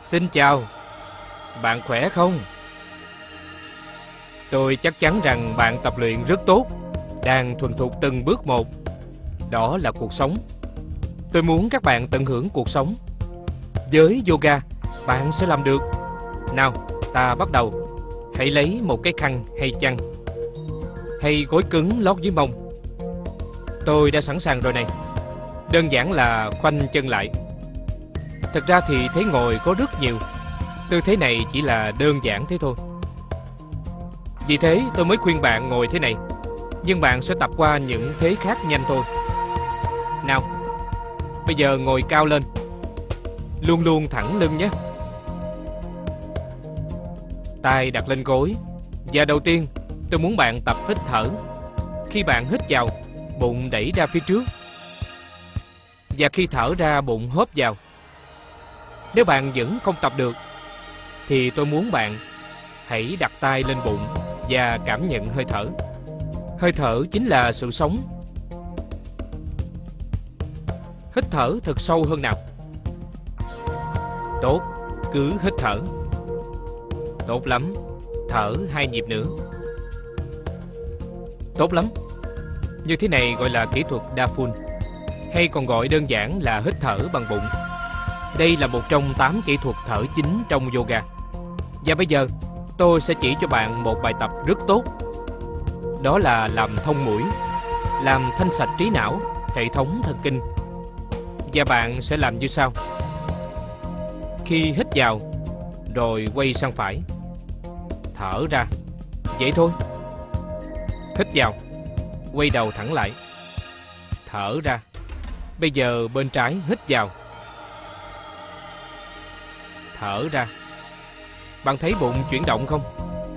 Xin chào, bạn khỏe không? Tôi chắc chắn rằng bạn tập luyện rất tốt, đang thuần thục từng bước một. Đó là cuộc sống. Tôi muốn các bạn tận hưởng cuộc sống. Với yoga, bạn sẽ làm được. Nào, ta bắt đầu. Hãy lấy một cái khăn hay chăn, hay gối cứng lót dưới mông. Tôi đã sẵn sàng rồi này. Đơn giản là khoanh chân lại. Thật ra thì thế ngồi có rất nhiều. Tư thế này chỉ là đơn giản thế thôi. Vì thế tôi mới khuyên bạn ngồi thế này. Nhưng bạn sẽ tập qua những thế khác nhanh thôi. Nào, bây giờ ngồi cao lên. Luôn luôn thẳng lưng nhé. tay đặt lên gối. Và đầu tiên, tôi muốn bạn tập hít thở. Khi bạn hít vào, bụng đẩy ra phía trước. Và khi thở ra, bụng hớp vào. Nếu bạn vẫn không tập được, thì tôi muốn bạn hãy đặt tay lên bụng và cảm nhận hơi thở. Hơi thở chính là sự sống. Hít thở thật sâu hơn nào. Tốt, cứ hít thở. Tốt lắm, thở hai nhịp nữa. Tốt lắm. Như thế này gọi là kỹ thuật đa phun, hay còn gọi đơn giản là hít thở bằng bụng. Đây là một trong 8 kỹ thuật thở chính trong yoga. Và bây giờ, tôi sẽ chỉ cho bạn một bài tập rất tốt. Đó là làm thông mũi, làm thanh sạch trí não, hệ thống thần kinh. Và bạn sẽ làm như sau. Khi hít vào, rồi quay sang phải. Thở ra. Vậy thôi. Hít vào, quay đầu thẳng lại. Thở ra. Bây giờ bên trái hít vào. Thở ra. Bạn thấy bụng chuyển động không?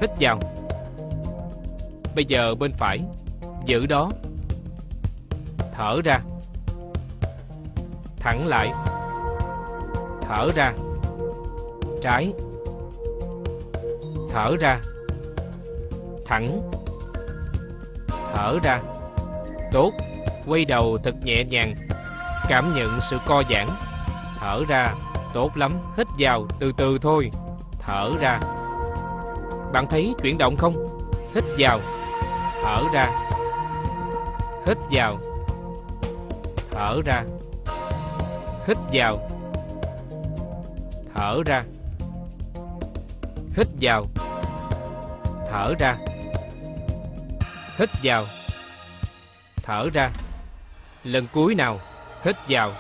Hít vào. Bây giờ bên phải, giữ đó. Thở ra. Thẳng lại. Thở ra. Trái. Thở ra. Thẳng. Thở ra. Tốt. Quay đầu thật nhẹ nhàng. Cảm nhận sự co giãn. Thở ra. Tốt lắm. Hít vào, từ từ thôi. Thở ra. Bạn thấy chuyển động không? Hít vào. Thở ra. Hít vào. Thở ra. Hít vào. Thở ra. Hít vào. Thở ra. Hít vào. Thở ra. Lần cuối nào. Hít vào.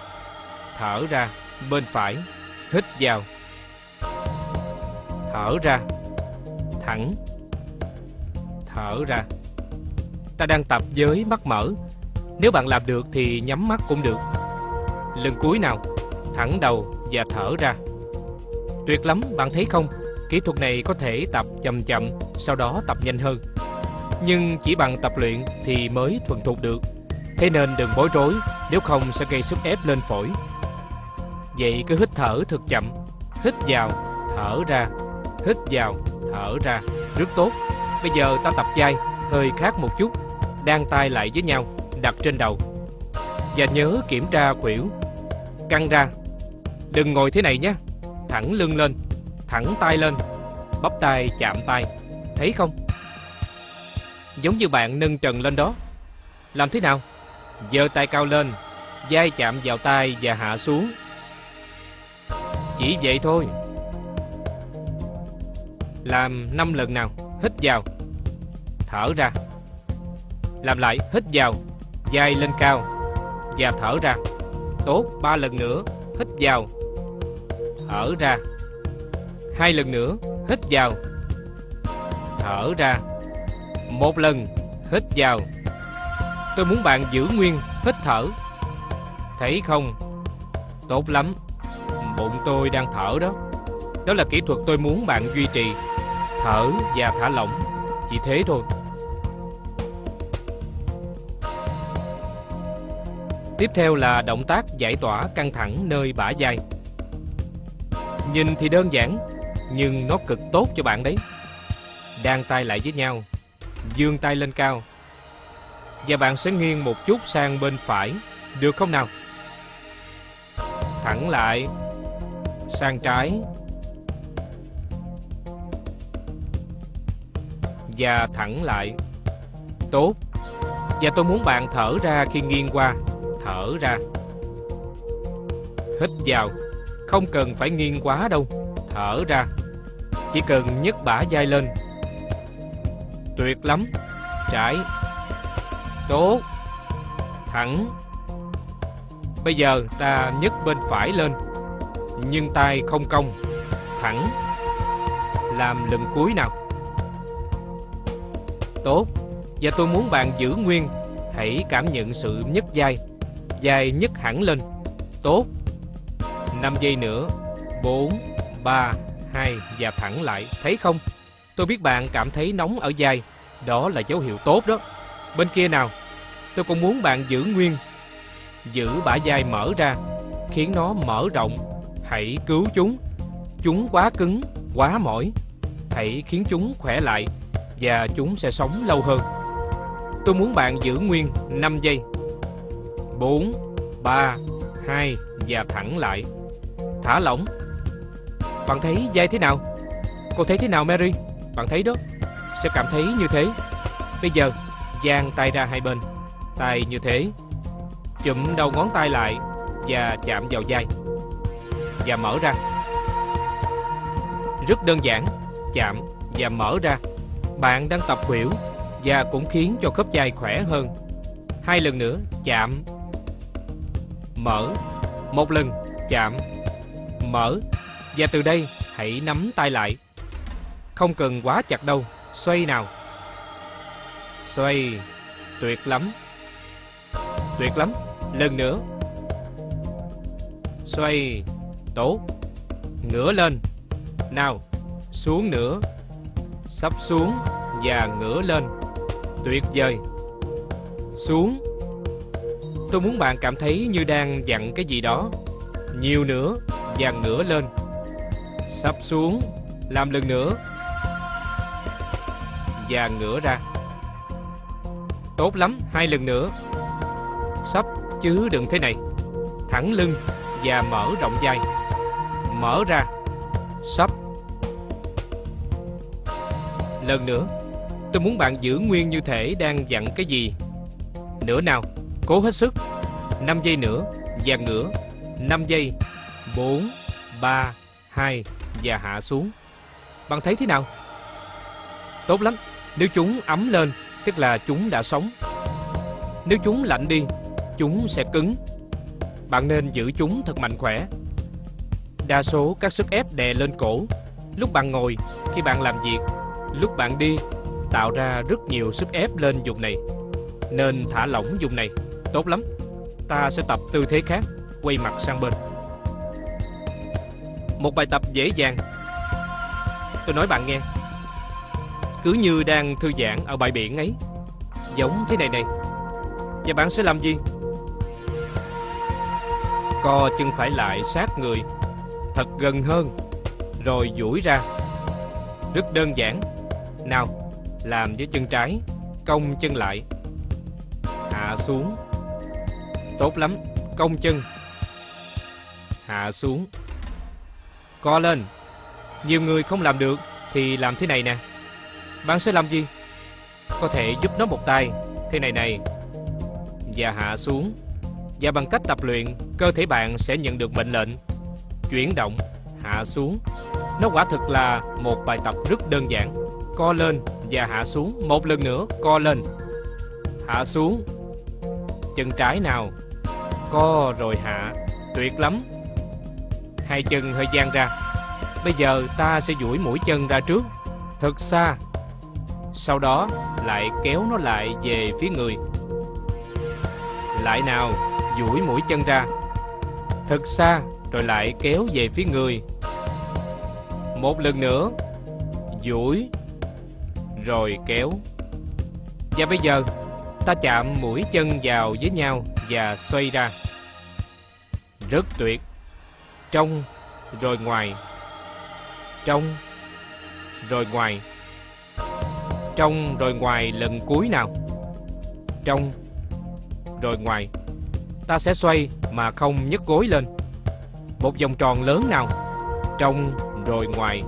Thở ra. Bên phải. Hít vào. Thở ra. Thẳng. Thở ra. Ta đang tập với mắt mở. Nếu bạn làm được thì nhắm mắt cũng được. Lần cuối nào. Thẳng đầu và thở ra. Tuyệt lắm, bạn thấy không? Kỹ thuật này có thể tập chậm chậm, sau đó tập nhanh hơn. Nhưng chỉ bằng tập luyện thì mới thuần thục được. Thế nên đừng bối rối, nếu không sẽ gây sức ép lên phổi. Vậy cứ hít thở thật chậm, hít vào, thở ra, hít vào, thở ra, rất tốt. Bây giờ ta tập chai, hơi khác một chút, đan tay lại với nhau, đặt trên đầu. Và nhớ kiểm tra khuỷu, căng ra. Đừng ngồi thế này nhé, thẳng lưng lên, thẳng tay lên, bắp tay chạm tay, thấy không? Giống như bạn nâng trần lên đó. Làm thế nào? giơ tay cao lên, vai chạm vào tay và hạ xuống. Chỉ vậy thôi. Làm 5 lần nào, hít vào, thở ra. Làm lại, hít vào, Dài lên cao và thở ra. Tốt, ba lần nữa, hít vào, thở ra. Hai lần nữa, hít vào, thở ra. Một lần, hít vào. Tôi muốn bạn giữ nguyên, hít thở. Thấy không? Tốt lắm. Bụng tôi đang thở đó. Đó là kỹ thuật tôi muốn bạn duy trì. Thở và thả lỏng. Chỉ thế thôi. Tiếp theo là động tác giải tỏa căng thẳng nơi bả vai. Nhìn thì đơn giản, nhưng nó cực tốt cho bạn đấy. Đan tay lại với nhau, dương tay lên cao. Và bạn sẽ nghiêng một chút sang bên phải, được không nào? Thẳng lại, sang trái. Và thẳng lại. Tốt. Và tôi muốn bạn thở ra khi nghiêng qua. Thở ra. Hít vào. Không cần phải nghiêng quá đâu. Thở ra. Chỉ cần nhấc bả vai lên. Tuyệt lắm. Trái. Tốt. Thẳng. Bây giờ ta nhấc bên phải lên. Nhưng tay không cong. Thẳng. Làm lần cuối nào. Tốt. Và tôi muốn bạn giữ nguyên. Hãy cảm nhận sự nhấc vai. Vai nhấc hẳn lên. Tốt. 5 giây nữa. 4, 3, 2 và thẳng lại. Thấy không? Tôi biết bạn cảm thấy nóng ở vai. Đó là dấu hiệu tốt đó. Bên kia nào. Tôi cũng muốn bạn giữ nguyên. Giữ bả vai mở ra. Khiến nó mở rộng. Hãy cứu chúng. Chúng quá cứng, quá mỏi. Hãy khiến chúng khỏe lại và chúng sẽ sống lâu hơn. Tôi muốn bạn giữ nguyên 5 giây. 4, 3, 2 và thẳng lại. Thả lỏng. Bạn thấy dây thế nào? Cô thấy thế nào Mary? Bạn thấy đó. Sẽ cảm thấy như thế. Bây giờ, dang tay ra hai bên. Tay như thế. Chụm đầu ngón tay lại và chạm vào dây. Và mở ra. Rất đơn giản. Chạm và mở ra. Bạn đang tập khuỷu và cũng khiến cho khớp vai khỏe hơn. Hai lần nữa, chạm, mở, một lần, chạm, mở, và từ đây hãy nắm tay lại. Không cần quá chặt đâu, xoay nào. Xoay, tuyệt lắm. Tuyệt lắm, lần nữa. Xoay, tốt. Ngửa lên. Nào, xuống nữa. Sắp xuống và ngửa lên. Tuyệt vời. Xuống. Tôi muốn bạn cảm thấy như đang dặn cái gì đó. Nhiều nữa và ngửa lên. Sắp xuống. Làm lần nữa. Và ngửa ra. Tốt lắm, hai lần nữa. Sắp chứ đừng thế này. Thẳng lưng và mở rộng vai. Mở ra. Sắp. Lần nữa. Tôi muốn bạn giữ nguyên như thể đang dặn cái gì. Nữa nào, cố hết sức. 5 giây nữa và ngửa. 5 giây. 4, 3, 2 và hạ xuống. Bạn thấy thế nào? Tốt lắm. Nếu chúng ấm lên, tức là chúng đã sống. Nếu chúng lạnh đi, chúng sẽ cứng. Bạn nên giữ chúng thật mạnh khỏe. Đa số các sức ép đè lên cổ. Lúc bạn ngồi, khi bạn làm việc, lúc bạn đi tạo ra rất nhiều sức ép lên vùng này. Nên thả lỏng vùng này. Tốt lắm. Ta sẽ tập tư thế khác, quay mặt sang bên. Một bài tập dễ dàng. Tôi nói bạn nghe. Cứ như đang thư giãn ở bãi biển ấy. Giống thế này này. Và bạn sẽ làm gì? Co chân phải lại sát người. Thật gần hơn. Rồi duỗi ra. Rất đơn giản. Nào, làm với chân trái, cong chân lại. Hạ xuống. Tốt lắm, cong chân. Hạ xuống. Co lên. Nhiều người không làm được thì làm thế này nè. Bạn sẽ làm gì? Có thể giúp nó một tay, thế này này. Và hạ xuống. Và bằng cách tập luyện, cơ thể bạn sẽ nhận được mệnh lệnh. Chuyển động, hạ xuống. Nó quả thực là một bài tập rất đơn giản. Co lên và hạ xuống. Một lần nữa co lên. Hạ xuống. Chân trái nào? Co rồi hạ. Tuyệt lắm. Hai chân hơi dang ra. Bây giờ ta sẽ duỗi mũi chân ra trước. Thật xa. Sau đó lại kéo nó lại về phía người. Lại nào? Duỗi mũi chân ra. Thật xa rồi lại kéo về phía người một lần nữa duỗi rồi kéo. Và bây giờ, ta chạm mũi chân vào với nhau và xoay ra. Rất tuyệt. Trong, rồi ngoài. Trong, rồi ngoài. Trong, rồi ngoài lần cuối nào. Trong, rồi ngoài. Ta sẽ xoay mà không nhấc gối lên. Một vòng tròn lớn nào. Trong, rồi ngoài.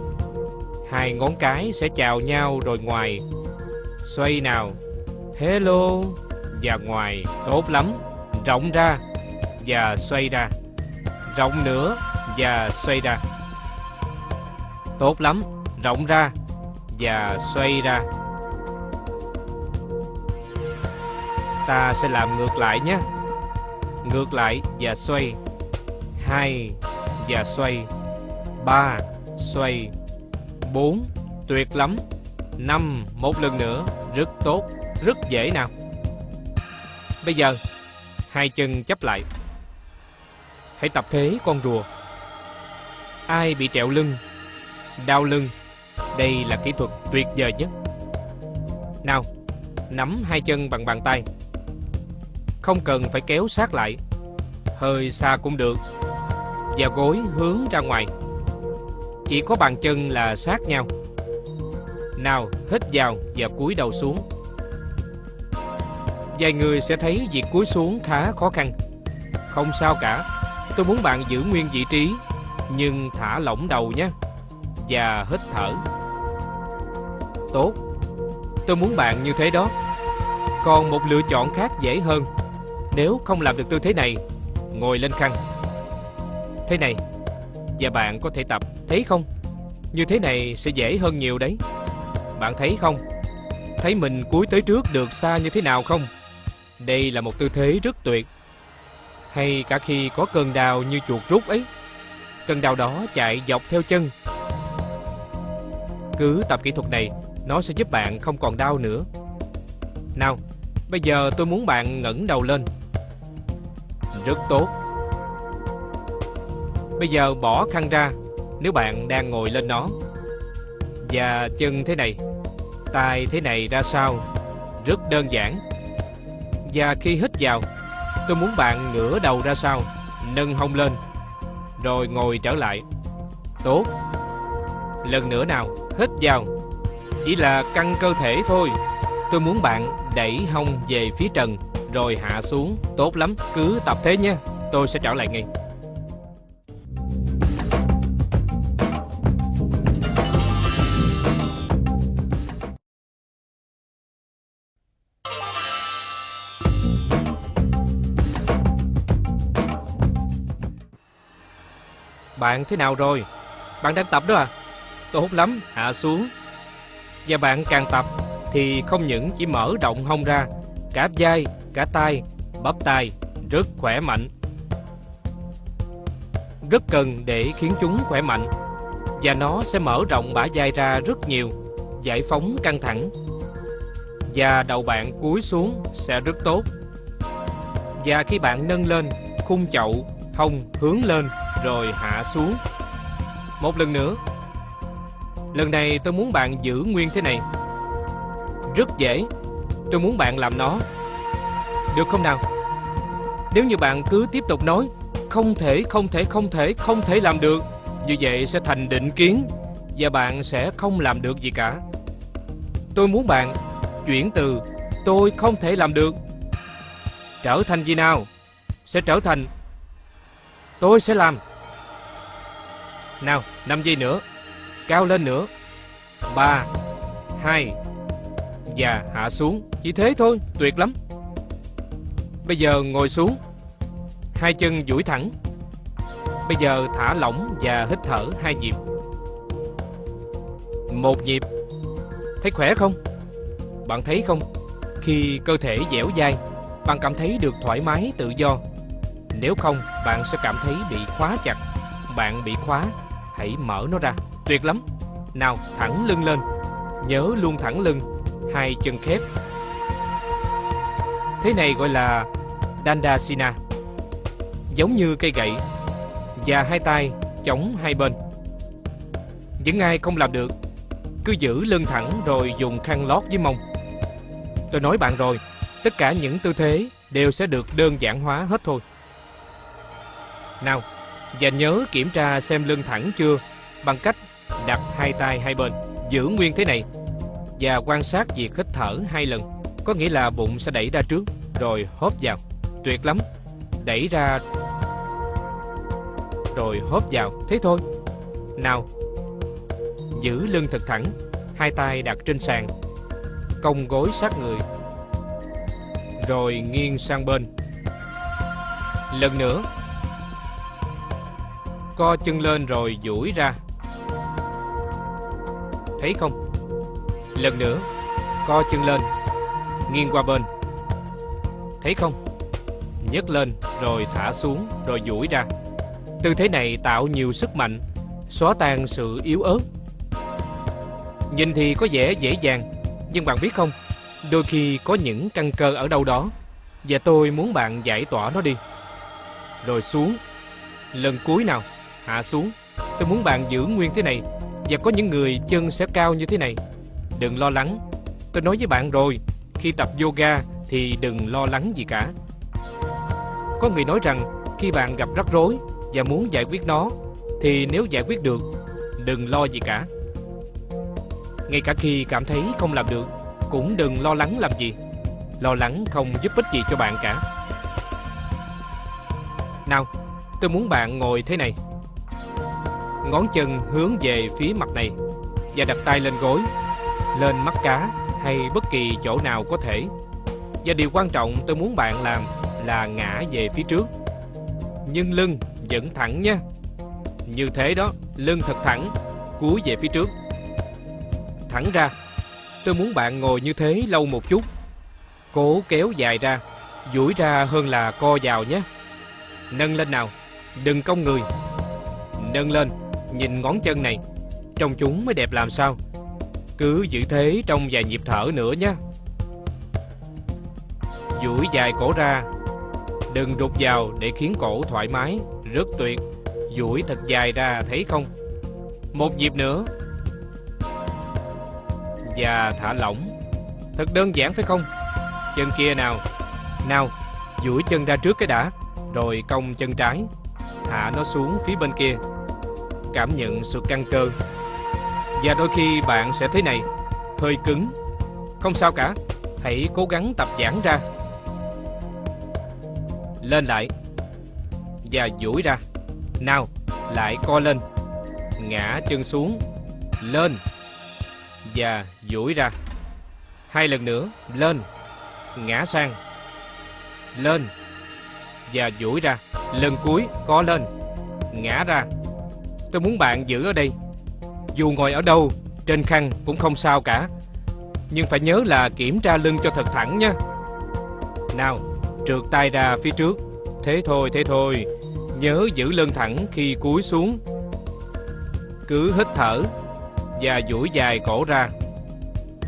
Hai ngón cái sẽ chào nhau rồi ngoài. Xoay nào? Hello. Và ngoài. Tốt lắm. Rộng ra. Và xoay ra. Rộng nữa. Và xoay ra. Tốt lắm. Rộng ra. Và xoay ra. Ta sẽ làm ngược lại nhé. Ngược lại và xoay hai và xoay, ba xoay, bốn, tuyệt lắm. Năm, một lần nữa, rất tốt, rất dễ nào. Bây giờ, hai chân chấp lại. Hãy tập thế con rùa. Ai bị trẹo lưng, đau lưng, đây là kỹ thuật tuyệt vời nhất. Nào, nắm hai chân bằng bàn tay. Không cần phải kéo sát lại. Hơi xa cũng được và gối hướng ra ngoài. Chỉ có bàn chân là sát nhau. Nào, hít vào và cúi đầu xuống. Vài người sẽ thấy việc cúi xuống khá khó khăn. Không sao cả, tôi muốn bạn giữ nguyên vị trí, nhưng thả lỏng đầu nhé, và hít thở. Tốt, tôi muốn bạn như thế đó. Còn một lựa chọn khác dễ hơn. Nếu không làm được tư thế này, ngồi lên khăn thế này, và bạn có thể tập, thấy không? Như thế này sẽ dễ hơn nhiều đấy. Bạn thấy không? Thấy mình cúi tới trước được xa như thế nào không? Đây là một tư thế rất tuyệt. Hay cả khi có cơn đau như chuột rút ấy. Cơn đau đó chạy dọc theo chân. Cứ tập kỹ thuật này, nó sẽ giúp bạn không còn đau nữa. Nào, bây giờ tôi muốn bạn ngẩng đầu lên. Rất tốt. Bây giờ bỏ khăn ra, Nếu bạn đang ngồi lên nó. Và chân thế này, tay thế này ra sao Rất đơn giản. Và khi hít vào, Tôi muốn bạn ngửa đầu ra sau, Nâng hông lên, Rồi ngồi trở lại. Tốt. Lần nữa nào, Hít vào. Chỉ là căng cơ thể thôi. Tôi muốn bạn đẩy hông về phía trần, Rồi hạ xuống. Tốt lắm, Cứ tập thế nhé Tôi sẽ trở lại ngay. Bạn thế nào rồi? Bạn đang tập đó à? Tốt lắm, hạ xuống. Và bạn càng tập thì không những chỉ mở rộng hông ra, cả vai, cả tay, bắp tay rất khỏe mạnh. Rất cần để khiến chúng khỏe mạnh và nó sẽ mở rộng bả vai ra rất nhiều, giải phóng căng thẳng. Và đầu bạn cúi xuống sẽ rất tốt. Và khi bạn nâng lên, khung chậu, hông hướng lên rồi hạ xuống. Một lần nữa. Lần này tôi muốn bạn giữ nguyên thế này. Rất dễ. Tôi muốn bạn làm nó. Được không nào? Nếu như bạn cứ tiếp tục nói không thể, không thể, không thể, không thể làm được, như vậy sẽ thành định kiến và bạn sẽ không làm được gì cả. Tôi muốn bạn chuyển từ tôi không thể làm được trở thành gì nào? Sẽ trở thành tôi sẽ làm. Nào, 5 giây nữa. Cao lên nữa. 3 2 và hạ xuống, chỉ thế thôi, tuyệt lắm. Bây giờ ngồi xuống. Hai chân duỗi thẳng. Bây giờ thả lỏng và hít thở hai nhịp. Một nhịp. Thấy khỏe không? Bạn thấy không? Khi cơ thể dẻo dai, bạn cảm thấy được thoải mái tự do. Nếu không, bạn sẽ cảm thấy bị khóa chặt. Bạn bị khóa hãy mở nó ra. Tuyệt lắm. Nào thẳng lưng lên. Nhớ luôn thẳng lưng. Hai chân khép. Thế này gọi là dandasana. Giống như cây gậy và hai tay chống hai bên. Những ai không làm được cứ giữ lưng thẳng rồi dùng khăn lót với mông. Tôi nói bạn rồi tất cả những tư thế đều sẽ được đơn giản hóa hết thôi nào và nhớ kiểm tra xem lưng thẳng chưa bằng cách đặt hai tay hai bên, giữ nguyên thế này và quan sát việc hít thở hai lần. Có nghĩa là bụng sẽ đẩy ra trước rồi hốt vào. Tuyệt lắm. Đẩy ra rồi hốt vào, thế thôi. Nào. Giữ lưng thật thẳng, hai tay đặt trên sàn. cong gối sát người Rồi nghiêng sang bên Lần nữa Co chân lên rồi duỗi ra Thấy không? Lần nữa Co chân lên Nghiêng qua bên Thấy không? nhấc lên rồi thả xuống rồi duỗi ra. Tư thế này tạo nhiều sức mạnh, xóa tan sự yếu ớt. Nhìn thì có vẻ dễ dàng, nhưng bạn biết không, đôi khi có những căn cơ ở đâu đó và tôi muốn bạn giải tỏa nó đi. Rồi xuống, lần cuối nào, hạ xuống. Tôi muốn bạn giữ nguyên thế này và có những người chân sẽ cao như thế này. Đừng lo lắng. Tôi nói với bạn rồi, khi tập yoga thì đừng lo lắng gì cả. Có người nói rằng khi bạn gặp rắc rối và muốn giải quyết nó thì nếu giải quyết được, đừng lo gì cả. Ngay cả khi cảm thấy không làm được, cũng đừng lo lắng làm gì. Lo lắng không giúp ích gì cho bạn cả. Nào, tôi muốn bạn ngồi thế này. Ngón chân hướng về phía mặt này và đặt tay lên gối, lên mắt cá hay bất kỳ chỗ nào có thể. Và điều quan trọng tôi muốn bạn làm là ngã về phía trước. Nhưng lưng vẫn thẳng nha. Như thế đó Lưng thật thẳng Cúi về phía trước. Thẳng ra Tôi muốn bạn ngồi như thế lâu một chút. Cố kéo dài ra duỗi ra hơn là co vào nhé. Nâng lên nào Đừng cong người. Nâng lên. Nhìn ngón chân này. Trông chúng mới đẹp làm sao? Cứ giữ thế trong vài nhịp thở nữa nhé duỗi dài cổ ra. Đừng rụt vào để khiến cổ thoải mái. Rất tuyệt. Duỗi thật dài ra, thấy không? Một nhịp nữa. Và thả lỏng. Thật đơn giản phải không? Chân kia nào. Nào, duỗi chân ra trước cái đã. Rồi cong chân trái. Hạ nó xuống phía bên kia. Cảm nhận sự căng cơ. Và đôi khi bạn sẽ thế này, Hơi cứng. Không sao cả, Hãy cố gắng tập giãn ra. Lên lại và duỗi ra. Nào, lại co lên. Ngã chân xuống, lên và duỗi ra. Hai lần nữa, lên, ngã sang. Lên và duỗi ra. Lần cuối, co lên, ngã ra tôi muốn bạn giữ ở đây. Dù ngồi ở đâu trên khăn cũng không sao cả. Nhưng phải nhớ là kiểm tra lưng cho thật thẳng nha. nào trượt tay ra phía trước. Thế thôi, thế thôi. Nhớ giữ lưng thẳng khi cúi xuống. Cứ hít thở Và duỗi dài cổ ra.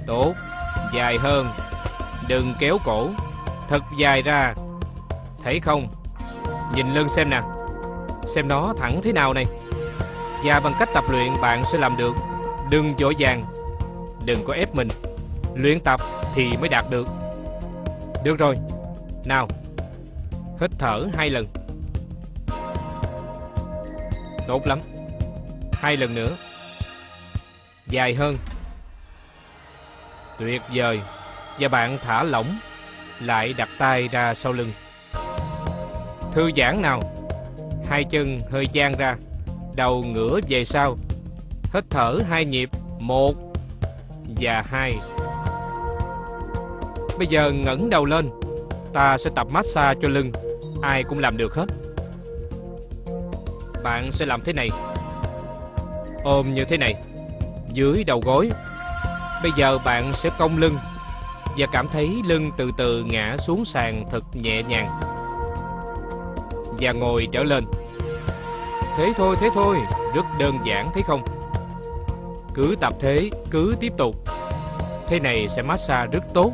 Tốt Dài hơn. Đừng kéo cổ. Thật dài ra. Thấy không? Nhìn lưng xem nè. Xem nó thẳng thế nào này. Và bằng cách tập luyện, bạn sẽ làm được. Đừng dỗ dàng. Đừng có ép mình. Luyện tập thì mới đạt được. Được rồi. Nào, Hít thở hai lần. Tốt lắm. Hai lần nữa. Dài hơn. Tuyệt vời. Và bạn thả lỏng, Lại đặt tay ra sau lưng. Thư giãn nào. Hai chân hơi dang ra. Đầu ngửa về sau. Hít thở hai nhịp, Một Và hai. Bây giờ ngẩng đầu lên, Ta sẽ tập massage cho lưng. Ai cũng làm được hết. Bạn sẽ làm thế này. Ôm như thế này, Dưới đầu gối. Bây giờ bạn sẽ cong lưng Và cảm thấy lưng từ từ ngã xuống sàn thật nhẹ nhàng. Và ngồi trở lên. Thế thôi, thế thôi. Rất đơn giản thấy không? Cứ tập thế, cứ tiếp tục. Thế này sẽ massage rất tốt.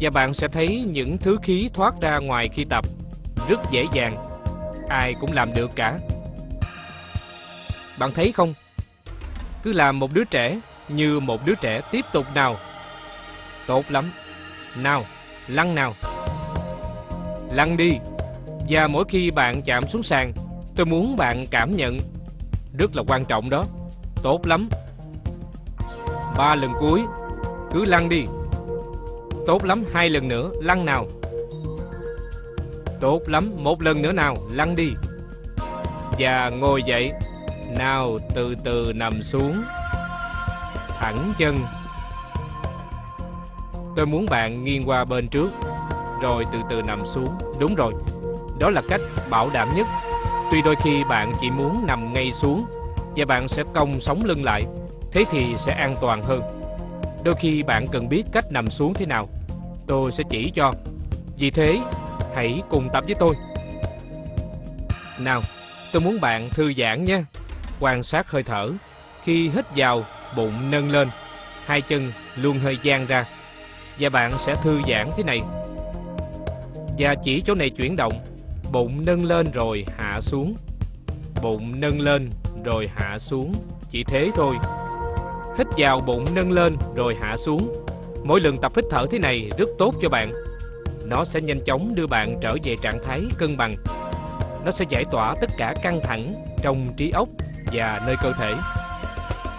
Và bạn sẽ thấy những thứ khí thoát ra ngoài khi tập. Rất dễ dàng. Ai cũng làm được cả. Bạn thấy không? Cứ làm một đứa trẻ Như một đứa trẻ tiếp tục nào. Tốt lắm. Nào lăn nào. Lăn đi. Và mỗi khi bạn chạm xuống sàn Tôi muốn bạn cảm nhận. Rất là quan trọng đó. Tốt lắm. Ba lần cuối. Cứ lăn đi. Tốt lắm hai lần nữa. Lăn nào. Tốt lắm, một lần nữa nào, lăn đi. Và ngồi dậy. Nào, từ từ nằm xuống. Thẳng chân. Tôi muốn bạn nghiêng qua bên trước. Rồi từ từ nằm xuống. Đúng rồi. Đó là cách bảo đảm nhất. Tuy đôi khi bạn chỉ muốn nằm ngay xuống Và bạn sẽ cong sống lưng lại, Thế thì sẽ an toàn hơn. Đôi khi bạn cần biết cách nằm xuống thế nào, Tôi sẽ chỉ cho. Vì thế, hãy cùng tập với tôi. Nào, tôi muốn bạn thư giãn nhé Quan sát hơi thở, Khi hít vào, bụng nâng lên, Hai chân luôn hơi dang ra, Và bạn sẽ thư giãn thế này. Và chỉ chỗ này chuyển động Bụng nâng lên rồi hạ xuống. Bụng nâng lên rồi hạ xuống. Chỉ thế thôi. Hít vào bụng nâng lên rồi hạ xuống. Mỗi lần tập hít thở thế này rất tốt cho bạn. Nó sẽ nhanh chóng đưa bạn trở về trạng thái cân bằng. Nó sẽ giải tỏa tất cả căng thẳng trong trí óc và nơi cơ thể.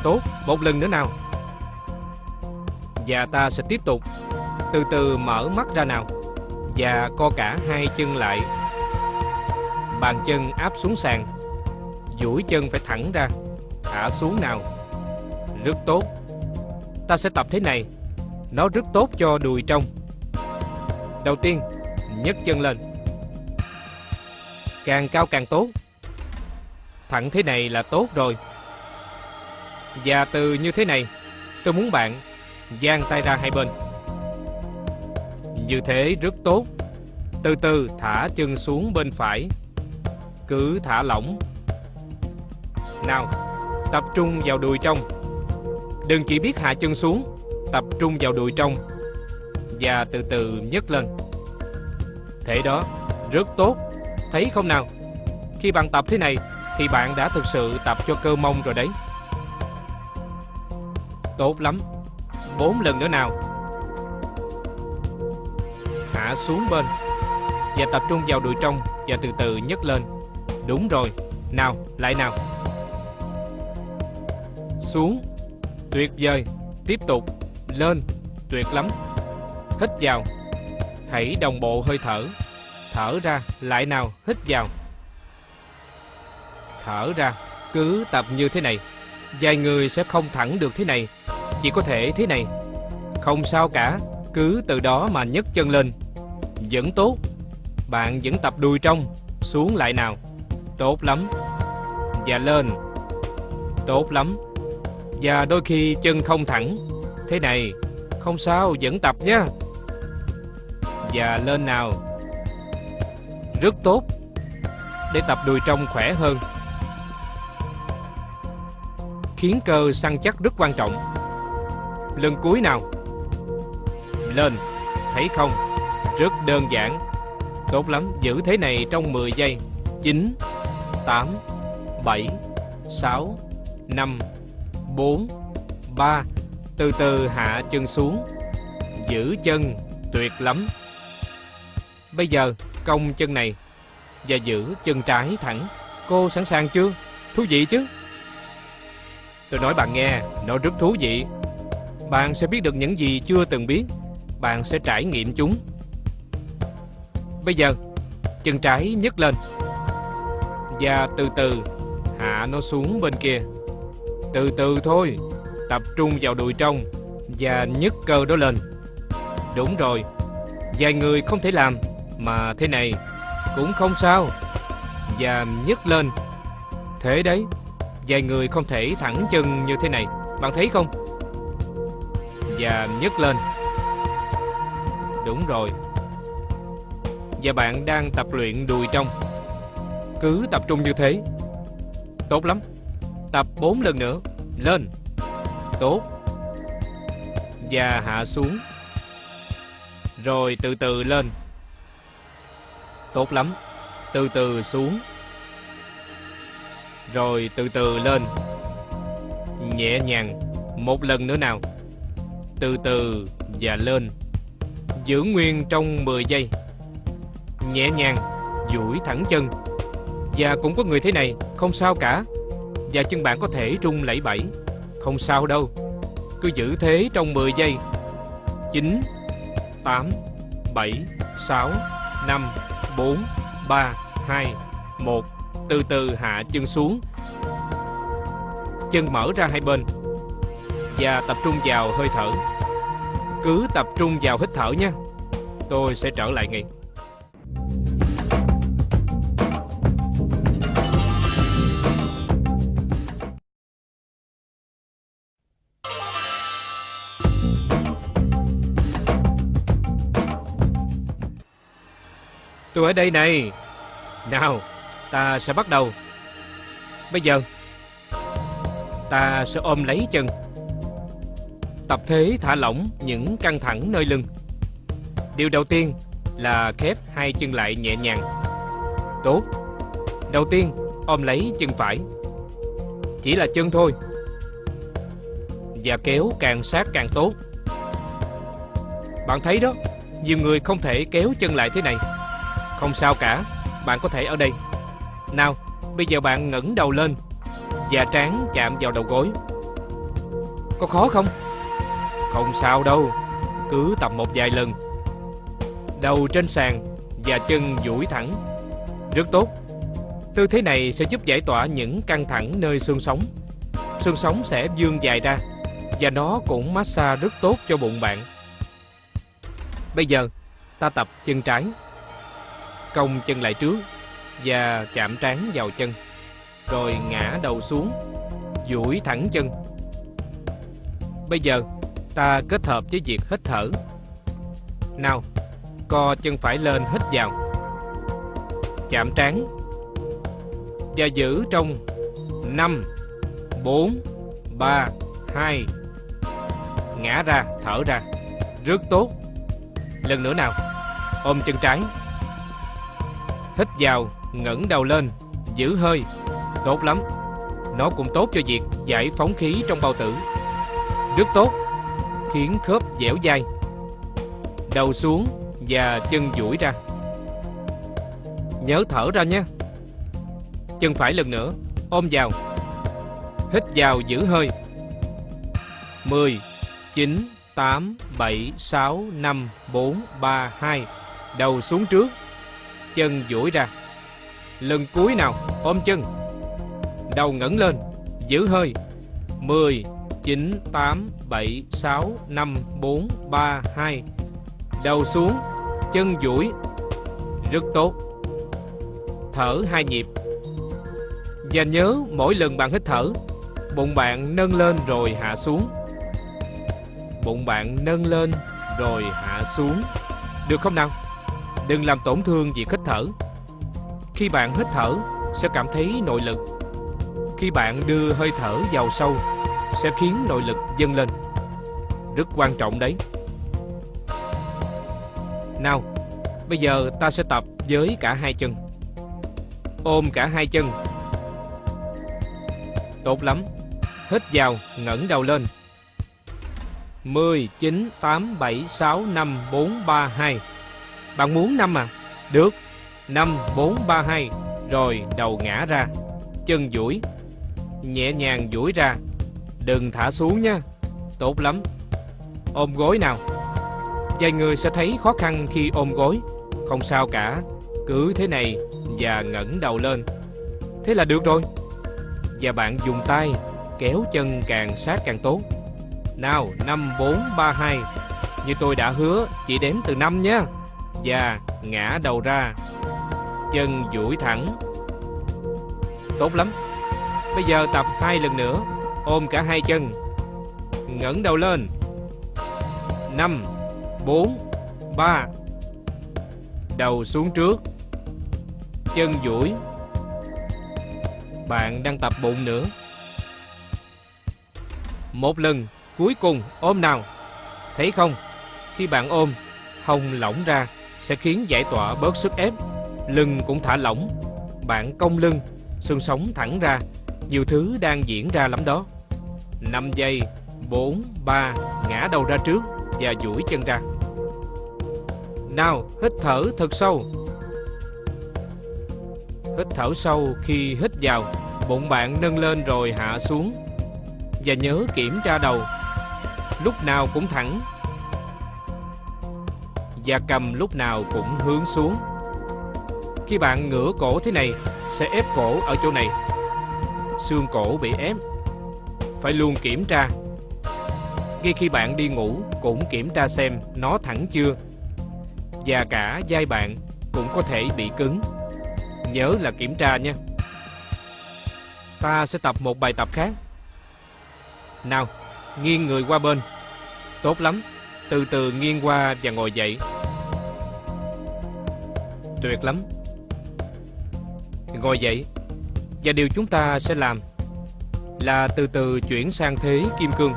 Tốt, một lần nữa nào. Và ta sẽ tiếp tục. Từ từ mở mắt ra nào. Và co cả hai chân lại. Bàn chân áp xuống sàn. Duỗi chân phải thẳng ra, Thả xuống nào. Rất tốt. Ta sẽ tập thế này. Nó rất tốt cho đùi trong. Đầu tiên, nhấc chân lên. Càng cao càng tốt. Thẳng thế này là tốt rồi. Và từ như thế này, Tôi muốn bạn dang tay ra hai bên. Như thế rất tốt. Từ từ thả chân xuống bên phải. Cứ thả lỏng. Nào, Tập trung vào đùi trong. Đừng chỉ biết hạ chân xuống, Tập trung vào đùi trong Và từ từ nhấc lên. Thế đó, Rất tốt. Thấy không nào? Khi bạn tập thế này Thì bạn đã thực sự tập cho cơ mông rồi đấy. Tốt lắm. Bốn lần nữa nào. Hạ xuống bên Và tập trung vào đùi trong Và từ từ nhấc lên. Đúng rồi. Nào, lại nào. Xuống. Tuyệt vời. Tiếp tục. Lên. Tuyệt lắm. Hít vào. Hãy đồng bộ hơi thở. Thở ra. Lại nào. Hít vào. Thở ra. Cứ tập như thế này. Vài người sẽ không thẳng được thế này. Chỉ có thể thế này. Không sao cả. Cứ từ đó mà nhấc chân lên. Vẫn tốt. Bạn vẫn tập đùi trong. Xuống lại nào. Tốt lắm. Và lên. Tốt lắm. Và đôi khi chân không thẳng. Thế này Không sao vẫn tập nhé Và lên nào. Rất tốt. Để tập đùi trong khỏe hơn. Khiến cơ săn chắc rất quan trọng. Lần cuối nào. Lên, thấy không? Rất đơn giản. Tốt lắm, giữ thế này trong 10 giây. 9, 8, 7, 6, 5, 4, 3. Từ từ hạ chân xuống. Giữ chân, tuyệt lắm. Bây giờ, cong chân này và giữ chân trái thẳng. Cô sẵn sàng chưa? Thú vị chứ? Tôi nói bạn nghe, nó rất thú vị. Bạn sẽ biết được những gì chưa từng biết. Bạn sẽ trải nghiệm chúng. Bây giờ, chân trái nhấc lên. Và từ từ hạ nó xuống bên kia. Từ từ thôi, tập trung vào đùi trong và nhấc cơ đó lên. Đúng rồi, vài người không thể làm, mà thế này cũng không sao. Và nhấc lên. Thế đấy, Vài người không thể thẳng chân như thế này Bạn thấy không Và nhấc lên Đúng rồi Và bạn đang tập luyện đùi trong cứ tập trung như thế. Tốt lắm. Tập 4 lần nữa, Lên. Tốt. Và hạ xuống. Rồi từ từ lên. Tốt lắm. Từ từ xuống. Rồi từ từ lên. Nhẹ nhàng. Một lần nữa nào. Từ từ và lên. Giữ nguyên trong 10 giây. Nhẹ nhàng. Duỗi thẳng chân. Và cũng có người thế này, Không sao cả. Và chân bạn có thể rung lẩy bẩy Không sao đâu. Cứ giữ thế trong 10 giây. 9 8 7 6 5 4 3 2 1 từ từ hạ chân xuống. Chân mở ra hai bên. Và tập trung vào hơi thở. Cứ tập trung vào hít thở nha. Tôi sẽ trở lại ngay. Tôi ở đây này. Nào, Ta sẽ bắt đầu. Bây giờ, Ta sẽ ôm lấy chân. Tập thế thả lỏng những căng thẳng nơi lưng. Điều đầu tiên là khép hai chân lại nhẹ nhàng. Tốt. Đầu tiên, ôm lấy chân phải. Chỉ là chân thôi. Và kéo càng sát càng tốt. Bạn thấy đó, Nhiều người không thể kéo chân lại thế này. Không sao cả, Bạn có thể ở đây. Nào, Bây giờ bạn ngẩng đầu lên Và trán chạm vào đầu gối. Có khó không? Không sao đâu, Cứ tập một vài lần. Đầu trên sàn Và chân duỗi thẳng. Rất tốt. Tư thế này sẽ giúp giải tỏa những căng thẳng nơi xương sống. Xương sống sẽ vươn dài ra Và nó cũng massage rất tốt cho bụng bạn. Bây giờ, ta tập chân trái. Cong chân lại trước Và chạm trán vào chân Rồi ngã đầu xuống duỗi thẳng chân. Bây giờ ta kết hợp với việc hít thở. Nào Co chân phải lên hít vào. Chạm trán. Và giữ trong 5 4 3 2 Ngã ra, thở ra. Rất tốt. Lần nữa nào Ôm chân trái. Hít vào, ngẩng đầu lên Giữ hơi. Tốt lắm. Nó cũng tốt cho việc giải phóng khí trong bao tử. Rất tốt. Khiến khớp dẻo dai. Đầu xuống và chân duỗi ra. Nhớ thở ra nhé Chân phải lần nữa Ôm vào. Hít vào giữ hơi. 10 9 8 7 6 5 4 3 2 Đầu xuống trước. Chân duỗi ra. Lần cuối nào, Ôm chân. Đầu ngẩng lên, Giữ hơi. 10 9 8 7 6 5 4 3 2 Đầu xuống, chân duỗi. Rất tốt. Thở hai nhịp. Và nhớ mỗi lần bạn hít thở, bụng bạn nâng lên rồi hạ xuống. Bụng bạn nâng lên rồi hạ xuống. Được không nào? Đừng làm tổn thương việc hít thở. Khi bạn hít thở sẽ cảm thấy nội lực. Khi bạn đưa hơi thở vào sâu sẽ khiến nội lực dâng lên. Rất quan trọng đấy. Nào, bây giờ ta sẽ tập với cả hai chân. Ôm cả hai chân. Tốt lắm. Hít vào, ngẩng đầu lên. 10, 9, 8, 7, 6, 5, 4, 3, 2 bạn muốn năm à? Được. 5, 4, 3, 2 Rồi đầu ngã ra. Chân duỗi. Nhẹ nhàng duỗi ra. Đừng thả xuống nha. Tốt lắm. Ôm gối nào. Vài người sẽ thấy khó khăn khi ôm gối. Không sao cả. Cứ thế này và ngẩng đầu lên. Thế là được rồi. Và bạn dùng tay kéo chân càng sát càng tốt. Nào 5, 4, 3, 2 Như tôi đã hứa Chỉ đếm từ 5 nha. Và ngã đầu ra. Chân duỗi thẳng. Tốt lắm. Bây giờ tập hai lần nữa. Ôm cả hai chân. Ngẩng đầu lên. 5 4 3 Đầu xuống trước. Chân duỗi. Bạn đang tập bụng nữa. Một lần cuối cùng. Ôm nào. Thấy không? Khi bạn ôm Hông lỏng ra. Sẽ khiến giải tỏa bớt sức ép Lưng cũng thả lỏng Bạn cong lưng Xương sống thẳng ra Nhiều thứ đang diễn ra lắm đó 5 giây 4, 3 Ngã đầu ra trước Và duỗi chân ra nào, hít thở thật sâu. Hít thở sâu khi hít vào, bụng bạn nâng lên rồi hạ xuống. Và nhớ kiểm tra đầu. Lúc nào cũng thẳng da cầm lúc nào cũng hướng xuống. Khi bạn ngửa cổ thế này, sẽ ép cổ ở chỗ này. Xương cổ bị ép. Phải luôn kiểm tra. Ngay khi bạn đi ngủ cũng kiểm tra xem nó thẳng chưa. Và cả vai bạn cũng có thể bị cứng. Nhớ là kiểm tra nha. Ta sẽ tập một bài tập khác. Nào, nghiêng người qua bên. Tốt lắm. Từ từ nghiêng qua và ngồi dậy. Tuyệt lắm. Ngồi dậy. Và điều chúng ta sẽ làm là từ từ chuyển sang thế kim cương.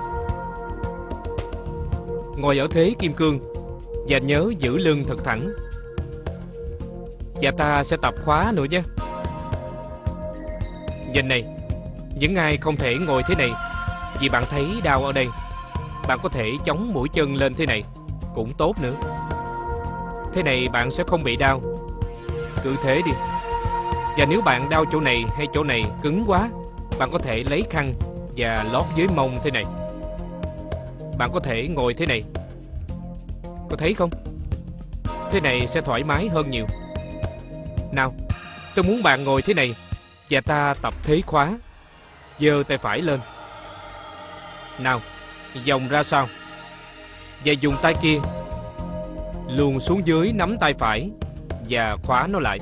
Ngồi ở thế kim cương và nhớ giữ lưng thật thẳng. Và ta sẽ tập khóa nữa nhé. Nhìn này, những ai không thể ngồi thế này vì bạn thấy đau ở đây, bạn có thể chống mũi chân lên thế này, cũng tốt nữa. Thế này bạn sẽ không bị đau. Cứ thế đi. Và nếu bạn đau chỗ này hay chỗ này cứng quá, bạn có thể lấy khăn và lót dưới mông thế này. Bạn có thể ngồi thế này. Có thấy không? Thế này sẽ thoải mái hơn nhiều. Nào, tôi muốn bạn ngồi thế này và ta tập thế khóa. Giơ tay phải lên. Nào, vòng ra sau. Và dùng tay kia luồn xuống dưới nắm tay phải và khóa nó lại.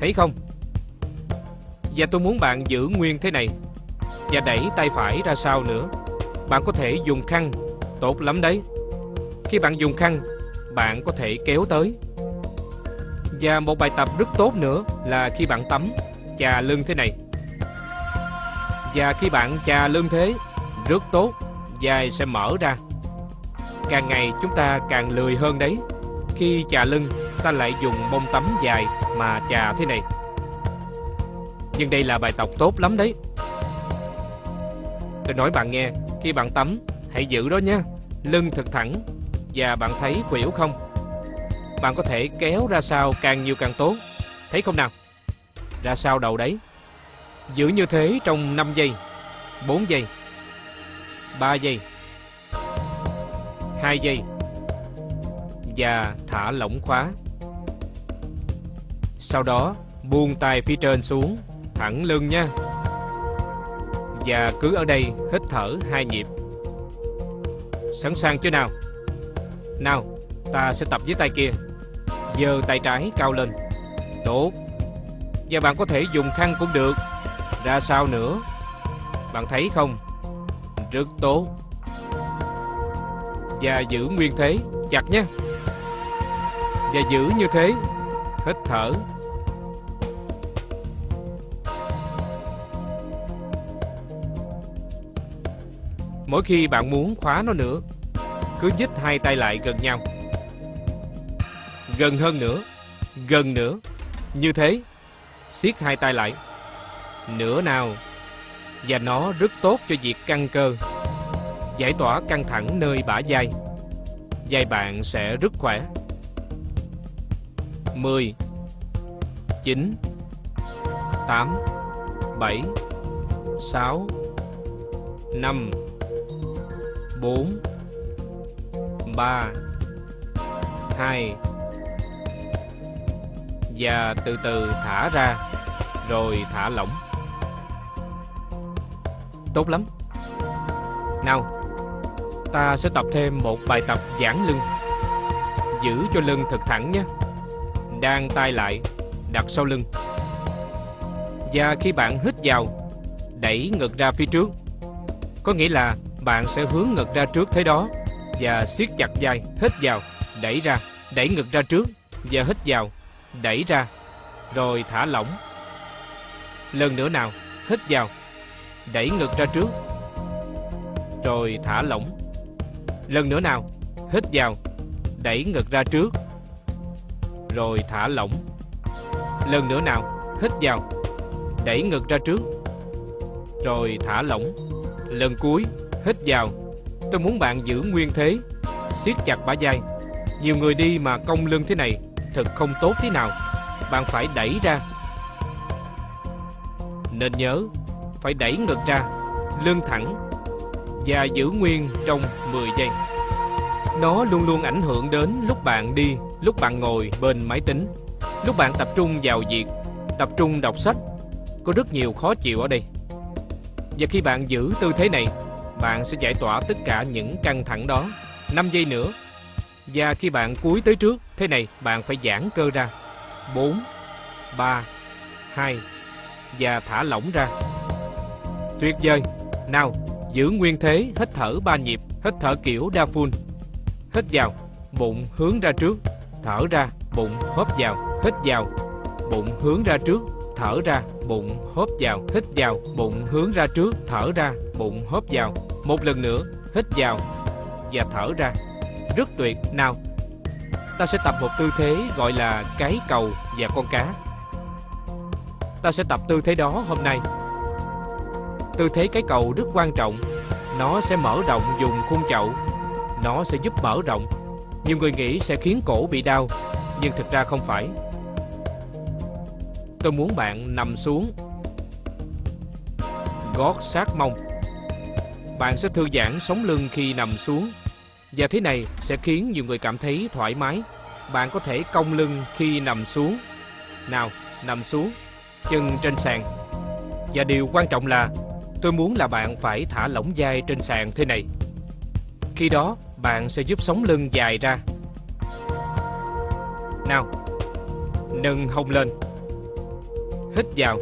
Thấy không? Và tôi muốn bạn giữ nguyên thế này Và đẩy tay phải ra sau nữa. Bạn có thể dùng khăn, Tốt lắm đấy. Khi bạn dùng khăn, Bạn có thể kéo tới. Và một bài tập rất tốt nữa Là khi bạn tắm, Chà lưng thế này. Và khi bạn chà lưng thế, Rất tốt Dài sẽ mở ra. Càng ngày chúng ta càng lười hơn đấy. Khi chà lưng Ta lại dùng bông tắm dài Mà chà thế này. Nhưng đây là bài tập tốt lắm đấy. Tôi nói bạn nghe, Khi bạn tắm, Hãy giữ đó nha. Lưng thật thẳng Và bạn thấy quỷu không? Bạn có thể kéo ra sau càng nhiều càng tốt. Thấy không nào? Ra sau đầu đấy. Giữ như thế trong 5 giây 4 giây 3 giây 2 giây Và thả lỏng khóa. Sau đó, buông tay phía trên xuống, thẳng lưng nha. Và cứ ở đây hít thở hai nhịp. Sẵn sàng chưa nào? Nào, ta sẽ tập với tay kia. Giơ tay trái cao lên. Tốt. Và bạn có thể dùng khăn cũng được. Ra sao nữa? Bạn thấy không? Rất tốt. Và giữ nguyên thế, Chặt nhé Và giữ như thế, Hít thở. Mỗi khi bạn muốn khóa nó nữa, Cứ dít hai tay lại gần nhau. Gần hơn nữa, Gần nữa. Như thế, siết hai tay lại. Nữa nào, Và nó rất tốt cho việc căng cơ. Giải tỏa căng thẳng nơi bả vai. Vai bạn sẽ rất khỏe. 10 9 8 7 6 5 4 3 2 Và từ từ thả ra, Rồi thả lỏng. Tốt lắm. Nào, Ta sẽ tập thêm một bài tập giãn lưng. Giữ cho lưng thật thẳng nhé. Đang tay lại, Đặt sau lưng. Và khi bạn hít vào, Đẩy ngực ra phía trước. Có nghĩa là bạn sẽ hướng ngực ra trước thế đó và siết chặt vai, hít vào, đẩy ra, đẩy ngực ra trước và hít vào, đẩy ra, rồi thả lỏng. Lần nữa nào, hít vào, đẩy ngực ra trước, rồi thả lỏng. Lần nữa nào, hít vào, đẩy ngực ra trước, rồi thả lỏng. Lần nữa nào, hít vào, đẩy ngực ra trước, rồi thả lỏng. Lần cuối, Hít vào Tôi muốn bạn giữ nguyên thế, siết chặt bả vai. Nhiều người đi mà cong lưng thế này Thật không tốt thế nào. Bạn phải đẩy ra. Nên nhớ, Phải đẩy ngực ra, Lưng thẳng Và giữ nguyên trong 10 giây. Nó luôn luôn ảnh hưởng đến lúc bạn đi, Lúc bạn ngồi bên máy tính. Lúc bạn tập trung vào việc Tập trung đọc sách, Có rất nhiều khó chịu ở đây. Và khi bạn giữ tư thế này bạn sẽ giải tỏa tất cả những căng thẳng đó. 5 giây nữa. Và khi bạn cúi tới trước, thế này bạn phải giãn cơ ra. 4, 3, 2 và thả lỏng ra. Tuyệt vời. Nào, giữ nguyên thế, hít thở 3 nhịp, hít thở kiểu đa phun. Hít vào, bụng hướng ra trước, thở ra, bụng hóp vào, hít vào, bụng hướng ra trước, thở ra, bụng hốp vào, hít vào, bụng hướng ra trước, thở ra, bụng hốp vào. Một lần nữa, hít vào và thở ra. Rất tuyệt. Nào, ta sẽ tập một tư thế gọi là cái cầu và con cá. Ta sẽ tập tư thế đó hôm nay. Tư thế cái cầu rất quan trọng. Nó sẽ mở rộng dùng khung chậu. Nó sẽ giúp mở rộng. Nhiều người nghĩ sẽ khiến cổ bị đau, nhưng thực ra không phải. Tôi muốn bạn nằm xuống. Gót sát mông. Bạn sẽ thư giãn sống lưng khi nằm xuống. Và thế này sẽ khiến nhiều người cảm thấy thoải mái. Bạn có thể cong lưng khi nằm xuống. Nào, nằm xuống. Chân trên sàn. Và điều quan trọng là Tôi muốn là bạn phải thả lỏng vai trên sàn thế này. Khi đó bạn sẽ giúp sống lưng dài ra. Nào Nâng hông lên. Hít vào.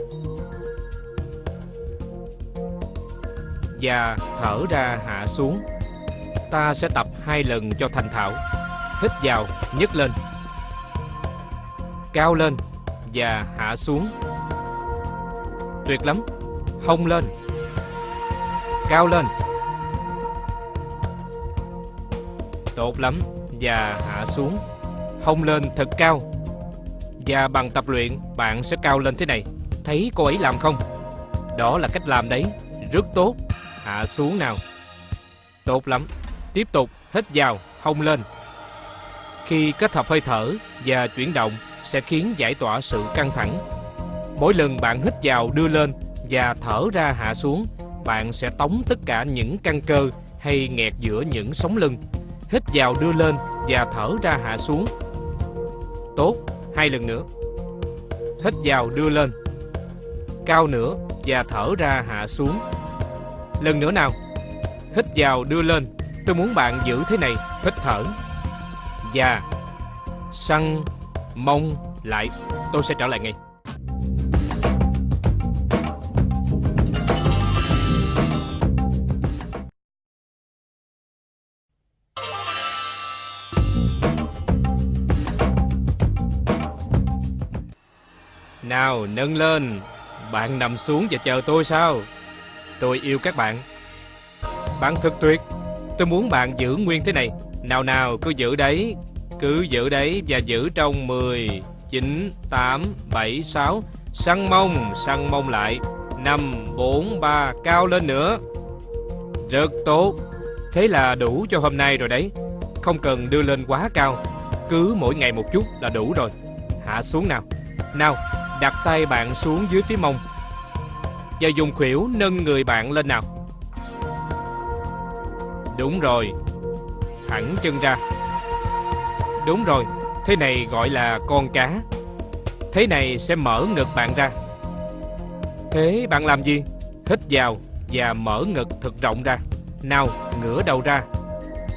Và thở ra hạ xuống. Ta sẽ tập hai lần cho thành thạo. Hít vào, nhấc lên. Cao lên Và hạ xuống. Tuyệt lắm. Hông lên. Cao lên. Tốt lắm. Và hạ xuống. Hông lên thật cao và bằng tập luyện, bạn sẽ cao lên thế này. Thấy cô ấy làm không? Đó là cách làm đấy. Rất tốt. Hạ xuống nào. Tốt lắm. Tiếp tục, hít vào, Hông lên. Khi kết hợp hơi thở và chuyển động, Sẽ khiến giải tỏa sự căng thẳng. Mỗi lần bạn hít vào đưa lên Và thở ra hạ xuống, Bạn sẽ tống tất cả những căng cơ Hay nghẹt giữa những sống lưng. Hít vào đưa lên Và thở ra hạ xuống. Tốt. Hai lần nữa. Hít vào đưa lên. Cao nữa và thở ra hạ xuống. Lần nữa nào. Hít vào đưa lên. Tôi muốn bạn giữ thế này. Hít thở. Và Săn Mông lại. Tôi sẽ trở lại ngay. Nào nâng lên. Bạn nằm xuống và chờ tôi sao? Tôi yêu các bạn. Bạn thật tuyệt. Tôi muốn bạn giữ nguyên thế này. Nào nào cứ giữ đấy. Cứ giữ đấy và giữ trong 10 9, 8, 7, 6 Săn mông, săn mông lại. 5, 4, 3 Cao lên nữa. Rất tốt. Thế là đủ cho hôm nay rồi đấy. Không cần đưa lên quá cao. Cứ mỗi ngày một chút là đủ rồi. Hạ xuống nào. Nào. Đặt tay bạn xuống dưới phía mông Và dùng khuỷu nâng người bạn lên nào. Đúng rồi Thẳng chân ra. Đúng rồi Thế này gọi là con cá. Thế này sẽ mở ngực bạn ra. Thế bạn làm gì? Hít vào và mở ngực thật rộng ra. Nào, ngửa đầu ra.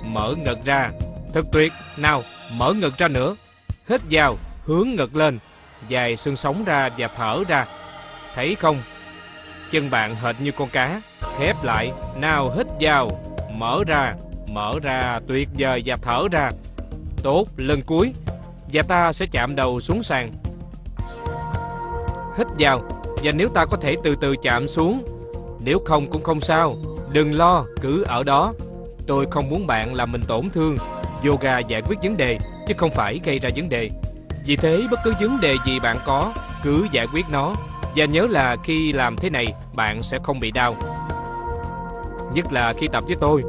Mở ngực ra. Thật tuyệt. Nào, mở ngực ra nữa. Hít vào, hướng ngực lên dài xương sống ra và thở ra. Thấy không? Chân bạn hệt như con cá, khép lại, nào hít vào, mở ra, mở ra, tuyệt vời và thở ra. Tốt, lần cuối, và ta sẽ chạm đầu xuống sàn. Hít vào, và nếu ta có thể từ từ chạm xuống, nếu không cũng không sao, đừng lo, cứ ở đó. Tôi không muốn bạn làm mình tổn thương. Yoga giải quyết vấn đề, chứ không phải gây ra vấn đề. Vì thế bất cứ vấn đề gì bạn có, cứ giải quyết nó. Và nhớ là khi làm thế này, bạn sẽ không bị đau. Nhất là khi tập với tôi.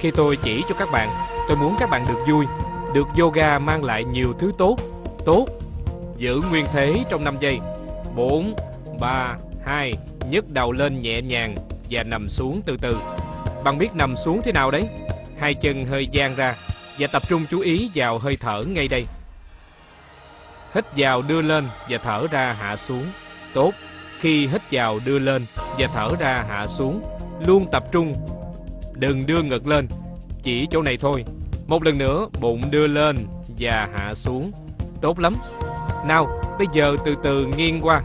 Khi tôi chỉ cho các bạn, tôi muốn các bạn được vui. Được yoga mang lại nhiều thứ tốt. Tốt. Giữ nguyên thế trong 5 giây. 4, 3, 2, nhấc đầu lên nhẹ nhàng và nằm xuống từ từ. Bạn biết nằm xuống thế nào đấy? Hai chân hơi dang ra và tập trung chú ý vào hơi thở ngay đây. Hít vào đưa lên và thở ra hạ xuống. Tốt. Khi hít vào đưa lên và thở ra hạ xuống, luôn tập trung. Đừng đưa ngực lên Chỉ chỗ này thôi. Một lần nữa bụng đưa lên Và hạ xuống. Tốt lắm. Nào bây giờ từ từ nghiêng qua.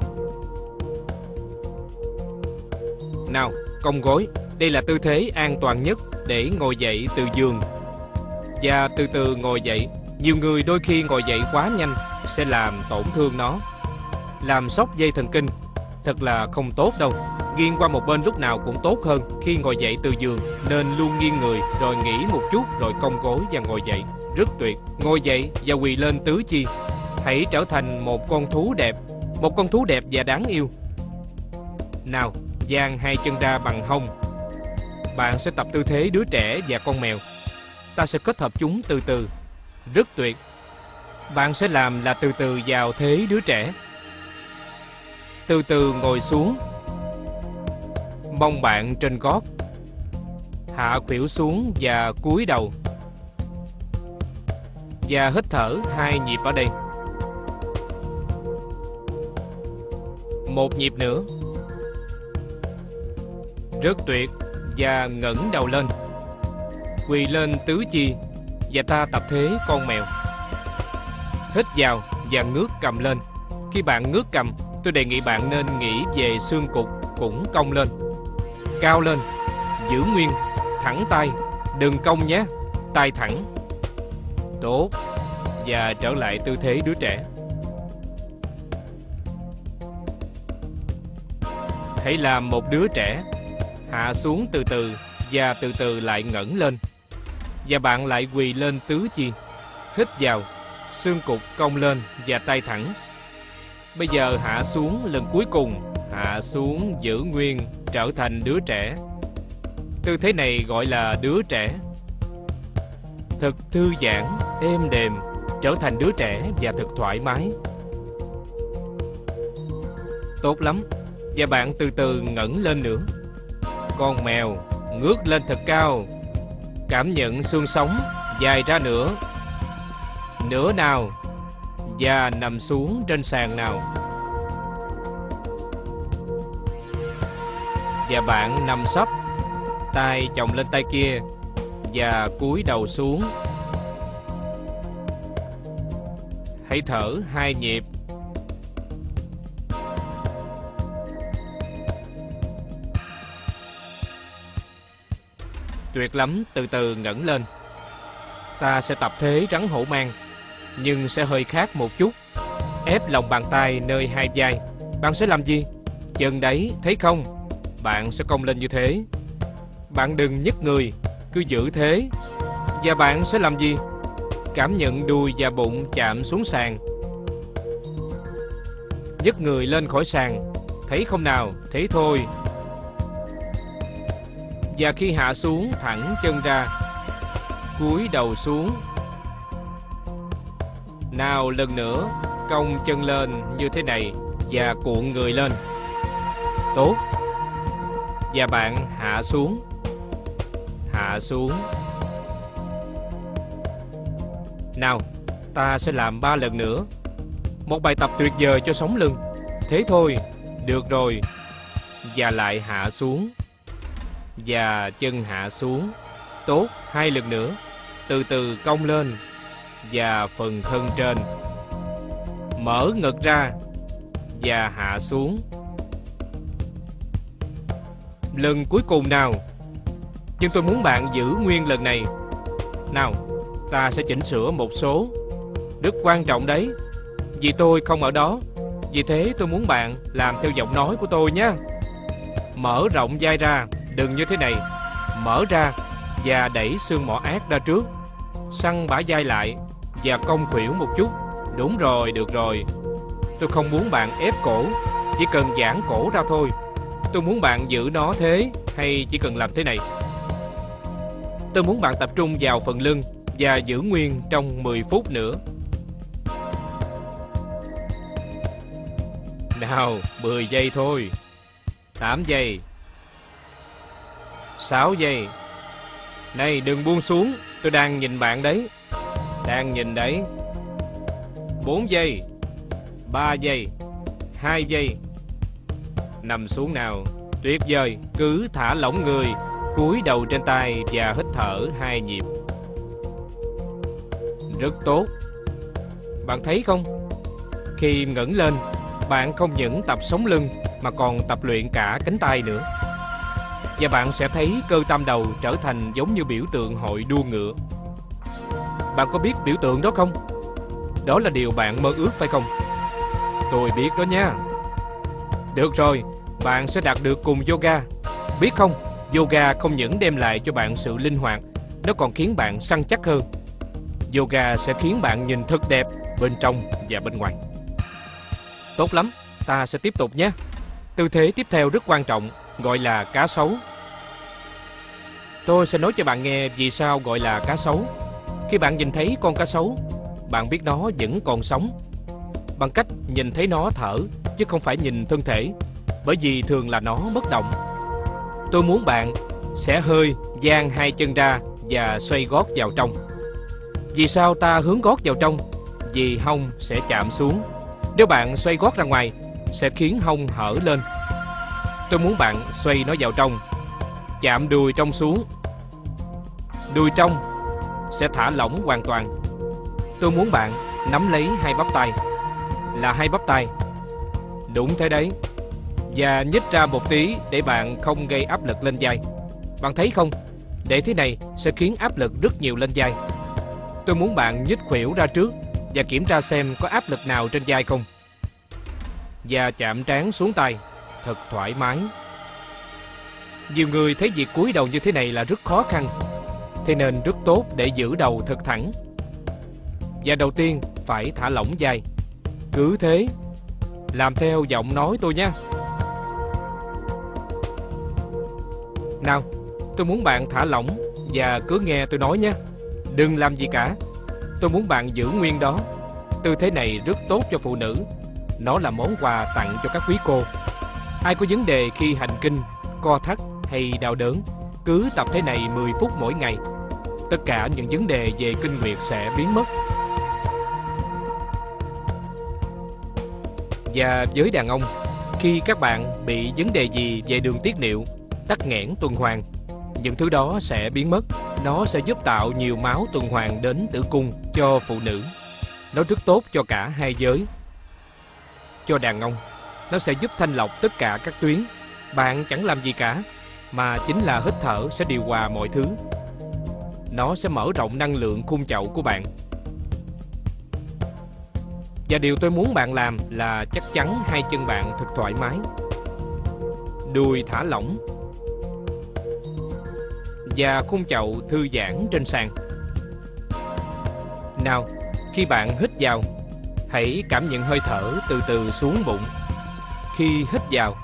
Nào cong gối. Đây là tư thế an toàn nhất Để ngồi dậy từ giường. Và từ từ ngồi dậy. Nhiều người đôi khi ngồi dậy quá nhanh. Sẽ làm tổn thương nó. Làm sốc dây thần kinh, Thật là không tốt đâu. Nghiêng qua một bên lúc nào cũng tốt hơn Khi ngồi dậy từ giường, Nên luôn nghiêng người, Rồi nghỉ một chút, Rồi cong gối và ngồi dậy. Rất tuyệt. Ngồi dậy và quỳ lên tứ chi. Hãy trở thành một con thú đẹp, Một con thú đẹp và đáng yêu. Nào dang hai chân ra bằng hông. Bạn sẽ tập tư thế đứa trẻ và con mèo. Ta sẽ kết hợp chúng từ từ. Rất tuyệt. Bạn sẽ làm là từ từ vào thế đứa trẻ. Từ từ ngồi xuống. Mông bạn trên gót. Hạ khuỷu xuống và cúi đầu. Và hít thở hai nhịp ở đây. Một nhịp nữa. Rất tuyệt Và ngẩng đầu lên. Quỳ lên tứ chi Và ta tập thế con mèo. Hít vào và ngước cầm lên. Khi bạn ngước cầm, Tôi đề nghị bạn nên nghĩ về xương cục cũng cong lên. Cao lên, Giữ nguyên, Thẳng tay, Đừng cong nhé, Tay thẳng. Tốt, Và trở lại tư thế đứa trẻ. Hãy làm một đứa trẻ, Hạ xuống từ từ Và từ từ lại ngẩng lên. Và bạn lại quỳ lên tứ chi, Hít vào Xương cục cong lên và tay thẳng. Bây giờ hạ xuống lần cuối cùng. Hạ xuống giữ nguyên Trở thành đứa trẻ. Tư thế này gọi là đứa trẻ. Thật thư giãn, êm đềm Trở thành đứa trẻ và thật thoải mái. Tốt lắm. Và bạn từ từ ngẩng lên nữa. Con mèo ngước lên thật cao. Cảm nhận xương sống dài ra nữa nửa nào và nằm xuống trên sàn nào. Và bạn nằm sấp, tay chồng lên tay kia và cúi đầu xuống. Hãy thở hai nhịp. Tuyệt lắm, từ từ ngẩng lên. Ta sẽ tập thế rắn hổ mang nhưng sẽ hơi khác một chút. Ép lòng bàn tay nơi hai vai. Bạn sẽ làm gì? Chân đấy, thấy không? Bạn sẽ cong lên như thế. Bạn đừng nhấc người, cứ giữ thế. Và bạn sẽ làm gì? Cảm nhận đùi và bụng chạm xuống sàn. Nhấc người lên khỏi sàn. Thấy không nào? Thế thôi. Và khi hạ xuống, thẳng chân ra. cúi đầu xuống nào lần nữa, cong chân lên như thế này và cuộn người lên. Tốt. Và bạn hạ xuống. Hạ xuống. Nào, ta sẽ làm ba lần nữa. Một bài tập tuyệt vời cho sống lưng. Thế thôi, được rồi. Và lại hạ xuống. Và chân hạ xuống. Tốt, hai lần nữa. Từ từ cong lên và phần thân trên. Mở ngực ra và hạ xuống. Lần cuối cùng nào. Nhưng tôi muốn bạn giữ nguyên lần này. Nào, ta sẽ chỉnh sửa một số. Rất quan trọng đấy. Vì tôi không ở đó. Vì thế tôi muốn bạn làm theo giọng nói của tôi nhé. Mở rộng vai ra, đừng như thế này. Mở ra và đẩy xương mỏ ác ra trước. Săn bả vai lại và cong khuỷu một chút. Đúng rồi, được rồi. Tôi không muốn bạn ép cổ, chỉ cần giãn cổ ra thôi. Tôi muốn bạn giữ nó thế, hay chỉ cần làm thế này. Tôi muốn bạn tập trung vào phần lưng và giữ nguyên trong 10 phút nữa. Nào, 10 giây thôi. 8 giây. 6 giây. Này, đừng buông xuống, tôi đang nhìn bạn đấy. Đang nhìn đấy 4 giây 3 giây 2 giây Nằm xuống nào Tuyệt vời Cứ thả lỏng người cúi đầu trên tay và hít thở hai nhịp. Rất tốt. Bạn thấy không? Khi ngẩng lên, bạn không những tập sống lưng mà còn tập luyện cả cánh tay nữa. Và bạn sẽ thấy cơ tam đầu trở thành giống như biểu tượng hội đua ngựa. Bạn có biết biểu tượng đó không? Đó là điều bạn mơ ước phải không? Tôi biết đó nha. Được rồi, bạn sẽ đạt được cùng yoga. Biết không, yoga không những đem lại cho bạn sự linh hoạt, nó còn khiến bạn săn chắc hơn. Yoga sẽ khiến bạn nhìn thật đẹp bên trong và bên ngoài. Tốt lắm, ta sẽ tiếp tục nhé. Tư thế tiếp theo rất quan trọng, gọi là cá sấu. Tôi sẽ nói cho bạn nghe vì sao gọi là cá sấu. Khi bạn nhìn thấy con cá sấu, bạn biết nó vẫn còn sống. Bằng cách nhìn thấy nó thở, chứ không phải nhìn thân thể, bởi vì thường là nó bất động. Tôi muốn bạn sẽ hơi dang hai chân ra và xoay gót vào trong. Vì sao ta hướng gót vào trong? Vì hông sẽ chạm xuống. Nếu bạn xoay gót ra ngoài, sẽ khiến hông hở lên. Tôi muốn bạn xoay nó vào trong, chạm đùi trong xuống. Đùi trong sẽ thả lỏng hoàn toàn. Tôi muốn bạn nắm lấy hai bắp tay, là hai bắp tay. Đúng thế đấy. Và nhích ra một tí để bạn không gây áp lực lên vai. Bạn thấy không? Để thế này sẽ khiến áp lực rất nhiều lên vai. Tôi muốn bạn nhích khuỷu ra trước và kiểm tra xem có áp lực nào trên vai không. Và chạm trán xuống tay, thật thoải mái. Nhiều người thấy việc cúi đầu như thế này là rất khó khăn, thế nên rất tốt để giữ đầu thật thẳng. Và đầu tiên phải thả lỏng dài Cứ thế, làm theo giọng nói tôi nha. Nào, tôi muốn bạn thả lỏng và cứ nghe tôi nói nha Đừng làm gì cả. Tôi muốn bạn giữ nguyên đó. Tư thế này rất tốt cho phụ nữ. Nó là món quà tặng cho các quý cô. Ai có vấn đề khi hành kinh, co thắt hay đau đớn, cứ tập thế này 10 phút mỗi ngày. Tất cả những vấn đề về kinh nguyệt sẽ biến mất. Và với đàn ông, khi các bạn bị vấn đề gì về đường tiết niệu, tắc nghẽn tuần hoàn, những thứ đó sẽ biến mất. Nó sẽ giúp tạo nhiều máu tuần hoàn đến tử cung cho phụ nữ. Nó rất tốt cho cả hai giới. Cho đàn ông, nó sẽ giúp thanh lọc tất cả các tuyến. Bạn chẳng làm gì cả, mà chính là hít thở sẽ điều hòa mọi thứ. Nó sẽ mở rộng năng lượng khung chậu của bạn. Và điều tôi muốn bạn làm là chắc chắn hai chân bạn thật thoải mái. Đùi thả lỏng và khung chậu thư giãn trên sàn. Nào, khi bạn hít vào, hãy cảm nhận hơi thở từ từ xuống bụng. Khi hít vào,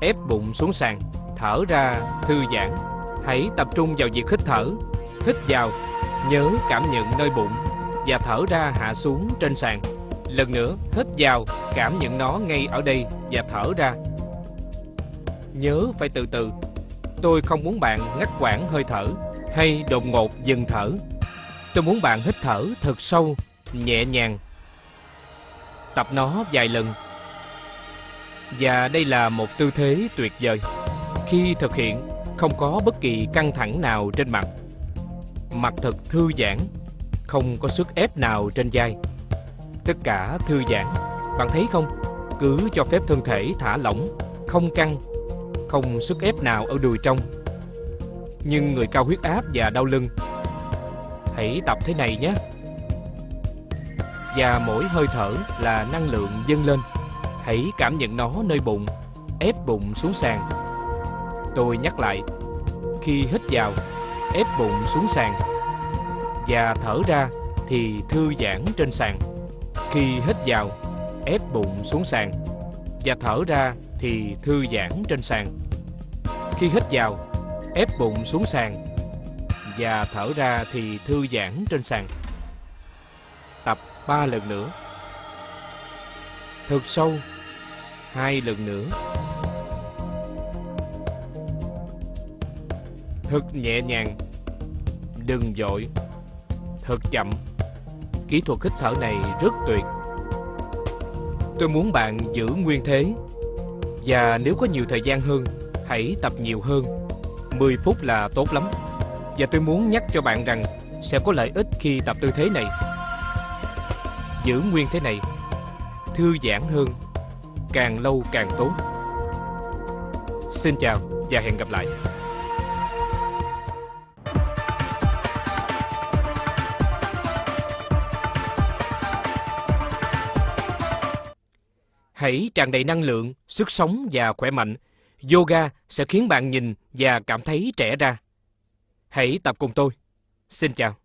ép bụng xuống sàn, thở ra thư giãn. Hãy tập trung vào việc hít thở. Hít vào, nhớ cảm nhận nơi bụng và thở ra hạ xuống trên sàn. Lần nữa, hít vào, cảm nhận nó ngay ở đây và thở ra. Nhớ phải từ từ Tôi không muốn bạn ngắt quãng hơi thở hay đột ngột dừng thở. Tôi muốn bạn hít thở thật sâu, nhẹ nhàng. Tập nó vài lần. Và đây là một tư thế tuyệt vời. Khi thực hiện, không có bất kỳ căng thẳng nào trên mặt. Mặt thật thư giãn, không có sức ép nào trên vai. Tất cả thư giãn. Bạn thấy không? Cứ cho phép thân thể thả lỏng, không căng không sức ép nào ở đùi trong. Nhưng người cao huyết áp và đau lưng, hãy tập thế này nhé. Và mỗi hơi thở là năng lượng dâng lên. Hãy cảm nhận nó nơi bụng, ép bụng xuống sàn. Tôi nhắc lại, khi hít vào, ép bụng xuống sàn. Và thở ra thì thư giãn trên sàn. Khi hít vào, ép bụng xuống sàn. Và thở ra thì thư giãn trên sàn. Khi hít vào, ép bụng xuống sàn và thở ra thì thư giãn trên sàn. Tập 3 lần nữa. Thật sâu hai lần nữa. Thật nhẹ nhàng, đừng dội, thật chậm. Kỹ thuật hít thở này rất tuyệt. Tôi muốn bạn giữ nguyên thế và nếu có nhiều thời gian hơn, hãy tập nhiều hơn. 10 phút là tốt lắm. Và tôi muốn nhắc cho bạn rằng sẽ có lợi ích khi tập tư thế này. Giữ nguyên thế này, thư giãn hơn, càng lâu càng tốt. Xin chào và hẹn gặp lại. Hãy tràn đầy năng lượng, sức sống và khỏe mạnh. Yoga sẽ khiến bạn nhìn và cảm thấy trẻ ra. Hãy tập cùng tôi. Xin chào.